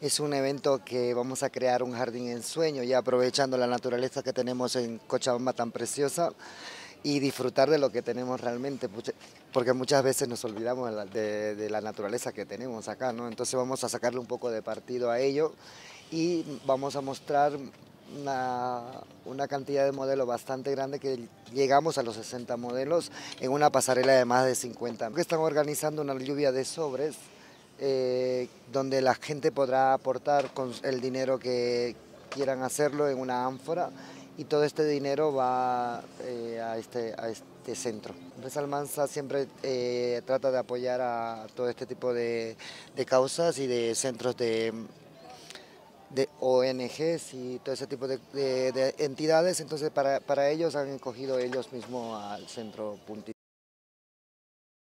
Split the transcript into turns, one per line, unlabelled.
Es un evento que vamos a crear un jardín en sueño, ya aprovechando la naturaleza que tenemos en Cochabamba tan preciosa y disfrutar de lo que tenemos realmente, porque muchas veces nos olvidamos de, la naturaleza que tenemos acá, ¿no? Entonces vamos a sacarle un poco de partido a ello y vamos a mostrar una, una, cantidad de modelos bastante grande que llegamos a los 60 modelos en una pasarela de más de 50. Están organizando una lluvia de sobres eh, donde la gente podrá aportar con el dinero que quieran hacerlo en una ánfora y todo este dinero va eh, a, este, a este centro. Empresa Almanza siempre eh, trata de apoyar a todo este tipo de, causas y de centros de de ONGs y todo ese tipo de, entidades, entonces para, para ellos han escogido ellos mismos al centro Punti.